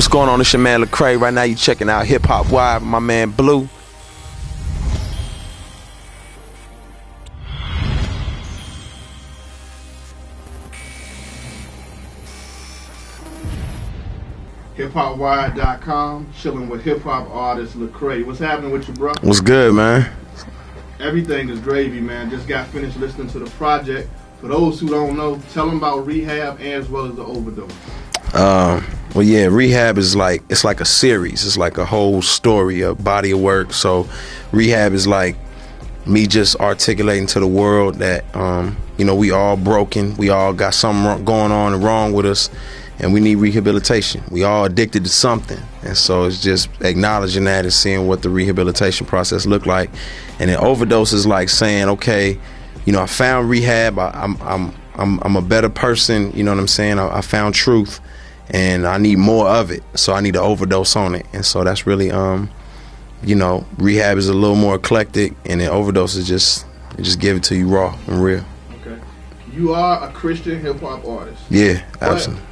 what's going on? It's your man Lecrae. Right now, you checking out Hip Hop Wired, my man Blue. hiphopwired.com, chilling with hip hop artist Lecrae. What's happening with you, bro? What's good, man? Everything is gravy, man. Just got finished listening to the project. For those who don't know, tell them about rehab as well as the overdose. Um, well, yeah, rehab is like it's like a series. It's like a whole story, a body of work. So, rehab is like me just articulating to the world that um, you know we all broken, we all got something going on and wrong with us, and we need rehabilitation. We all addicted to something, and so it's just acknowledging that and seeing what the rehabilitation process look like. And then overdose is like saying, okay, you know, I found rehab. I, I'm I'm I'm I'm a better person. You know what I'm saying? I, I found truth and I need more of it. So I need to overdose on it. And so that's really um you know, rehab is a little more eclectic and then overdose is just just give it to you raw and real. Okay. You are a Christian hip hop artist. Yeah, absolutely.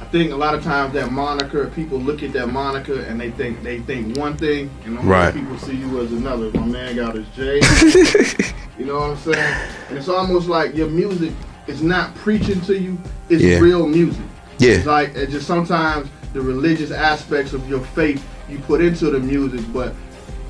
I think a lot of times that moniker, people look at that moniker and they think they think one thing, and right. people see you as another. My man got his J. you know what I'm saying? And it's almost like your music is not preaching to you; it's yeah. real music. Yeah. It's like it's just sometimes the religious aspects of your faith you put into the music, but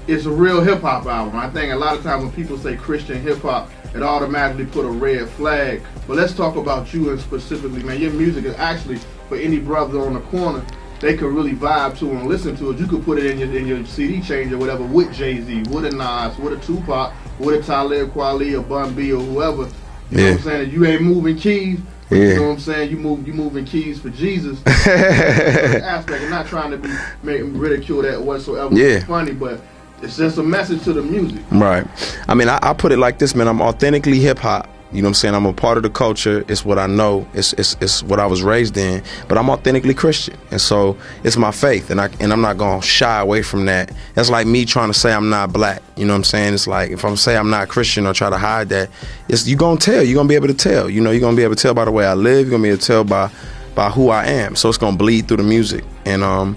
it's a real hip hop album. I think a lot of times when people say Christian hip hop, it automatically put a red flag. But let's talk about you and specifically, man. Your music is actually for any brother on the corner. They could really vibe to and listen to it. You could put it in your in your CD changer, whatever, with Jay Z, with a Nas, with a Tupac, with a Talib Kweli, or Bun B, or whoever. You yeah. know what I'm saying? You ain't moving keys, yeah. You know what I'm saying? You move, you moving keys for Jesus. aspect. I'm not trying to be make, ridicule that whatsoever. Yeah. It's funny, but it's just a message to the music. Right. I mean, I, I put it like this, man. I'm authentically hip hop. You know what I'm saying? I'm a part of the culture. It's what I know. It's, it's it's what I was raised in. But I'm authentically Christian, and so it's my faith, and I and I'm not gonna shy away from that. That's like me trying to say I'm not black. You know what I'm saying? It's like if I'm say I'm not Christian or try to hide that, it's you gonna tell. You're gonna be able to tell. You know, you're gonna be able to tell by the way I live. You're gonna be able to tell by by who I am. So it's gonna bleed through the music, and um,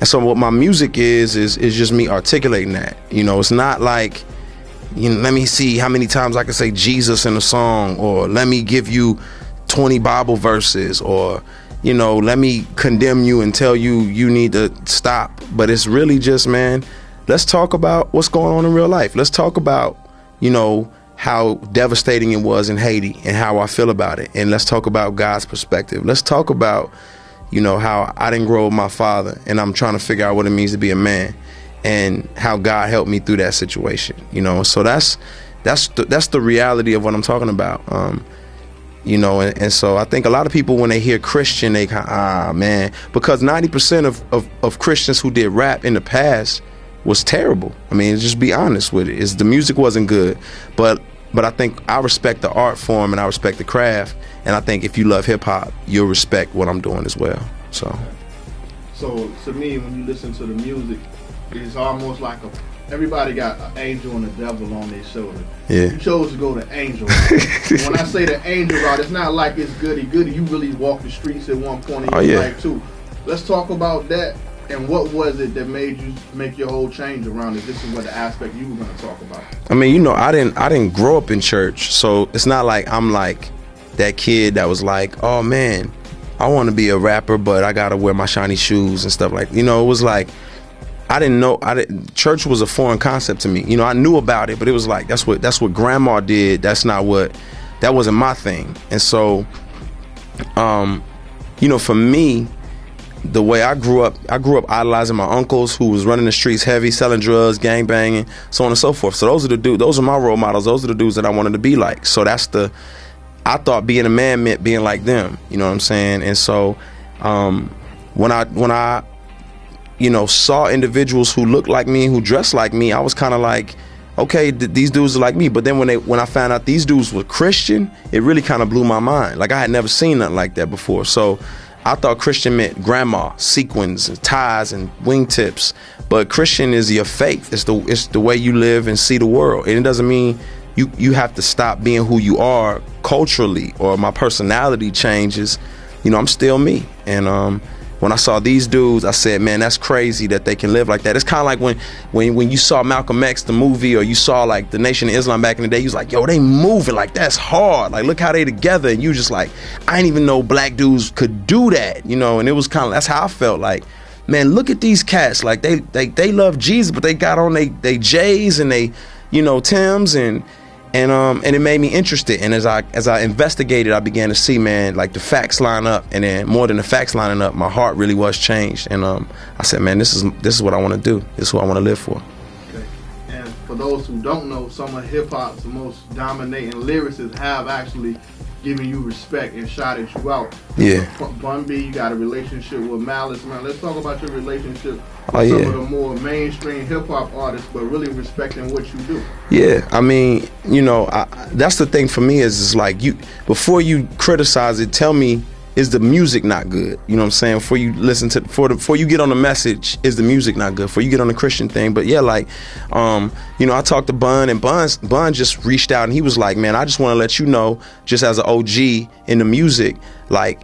and so what my music is is is just me articulating that. You know, it's not like you know, let me see how many times I can say Jesus in a song, or let me give you 20 Bible verses, or, you know, let me condemn you and tell you you need to stop. But it's really just, man, let's talk about what's going on in real life. Let's talk about, you know, how devastating it was in Haiti and how I feel about it. And let's talk about God's perspective. Let's talk about, you know, how I didn't grow with my father and I'm trying to figure out what it means to be a man and how God helped me through that situation. You know, so that's that's the, that's the reality of what I'm talking about. Um, you know, and, and, so I think a lot of people when they hear Christian, they ah man, because 90% of, of, of Christians who did rap in the past was terrible. I mean, just be honest with it. Is the music wasn't good, but but I think I respect the art form and I respect the craft, and I think if you love hip hop, you'll respect what I'm doing as well. So. So to me, when you listen to the music, it's almost like a everybody got an angel and a devil on their shoulder. Yeah. You chose to go to angel. when I say the angel route, it's not like it's goody goody. You really walk the streets at one point in oh, your yeah. life too. Let's talk about that. And what was it that made you make your whole change around it? This is what the aspect you were going to talk about. I mean, you know, I didn't I didn't grow up in church, so it's not like I'm like that kid that was like, oh man, I want to be a rapper, but I gotta wear my shiny shoes and stuff like. You know, it was like I didn't know. I didn't, church was a foreign concept to me. You know, I knew about it, but it was like that's what that's what grandma did. That's not what that wasn't my thing. And so, um, you know, for me, the way I grew up, I grew up idolizing my uncles who was running the streets heavy, selling drugs, gang banging, so on and so forth. So those are the dudes. Those are my role models. Those are the dudes that I wanted to be like. So that's the. I thought being a man meant being like them. You know what I'm saying? And so, um, when I when I you know, saw individuals who looked like me, who dressed like me, I was kind of like, okay, th- these dudes are like me. But then when they when I found out these dudes were Christian, it really kind of blew my mind. Like I had never seen nothing like that before. So I thought Christian meant grandma, sequins, and ties, and wingtips. But Christian is your faith. It's the it's the way you live and see the world. And it doesn't mean you you have to stop being who you are culturally or my personality changes. You know, I'm still me. And um when I saw these dudes, I said, man, that's crazy that they can live like that. It's kind of like when, when when you saw Malcolm X, the movie, or you saw like the Nation of Islam back in the day, you was like, yo, they moving like that's hard. Like, look how they together. And you just like, I didn't even know black dudes could do that, you know. And it was kind of that's how I felt like, man, look at these cats. Like they they they love Jesus, but they got on they they J's and they, you know, Tims and and um and it made me interested. And as i as i investigated i began to see man like the facts line up. And then more than the facts lining up my heart really was changed. And um i said man this is this is what i want to do. This is what i want to live for. And for those who don't know some of hip-hop's most dominating lyricists have actually giving you respect and shouted you out. Yeah. Bun B, you got a relationship with Malice, man. Let's talk about your relationship oh, with oh, yeah. some of the more mainstream hip hop artists, but really respecting what you do. Yeah, I mean, you know, I, that's the thing for me is, is like you before you criticize it, tell me is the music not good? You know what I'm saying? Before you listen to for the, before you get on the message, is the music not good? Before you get on the Christian thing, but yeah, like, um, you know, I talked to Bun and Bun Bun just reached out and he was like, man, I just want to let you know, just as an OG in the music, like.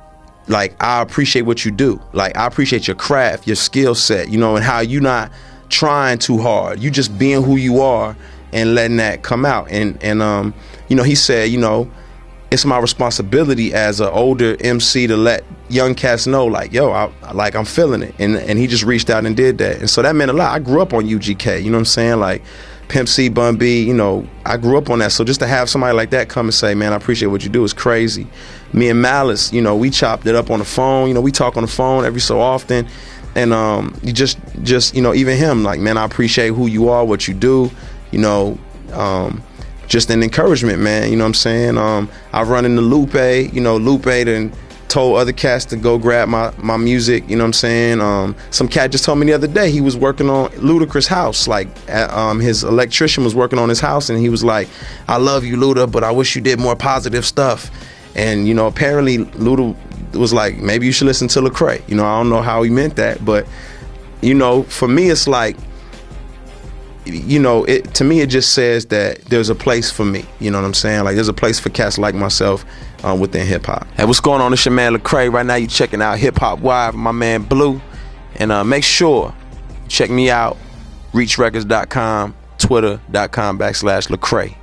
Like I appreciate what you do. Like I appreciate your craft, your skill set, you know, and how you not trying too hard. You just being who you are and letting that come out. And and um, you know, he said, you know, it's my responsibility as an older MC to let young cats know, like, yo, I, like I'm feeling it, and and he just reached out and did that, and so that meant a lot. I grew up on UGK, you know what I'm saying, like. Pimp C, Bun B, you know, I grew up on that. So just to have somebody like that come and say, man, I appreciate what you do is crazy. Me and Malice, you know, we chopped it up on the phone. You know, we talk on the phone every so often. And um, you just, just, you know, even him, like, man, I appreciate who you are, what you do. You know, um, just an encouragement, man. You know what I'm saying? Um, I run into Lupe, you know, Lupe and told other cats to go grab my, my music, you know what I'm saying? Um, some cat just told me the other day he was working on Ludacris' house. Like, um, his electrician was working on his house, and he was like, I love you, Luda, but I wish you did more positive stuff. And, you know, apparently Luda was like, maybe you should listen to Lecrae. You know, I don't know how he meant that, but, you know, for me, it's like, you know, it to me it just says that there's a place for me. You know what I'm saying? Like there's a place for cats like myself um, within hip hop. Hey, what's going on? It's your man Lecrae. Right now you checking out Hip Hop Wired, my man Blue, and uh, make sure check me out, reachrecords.com, twitter.com backslash Lecrae.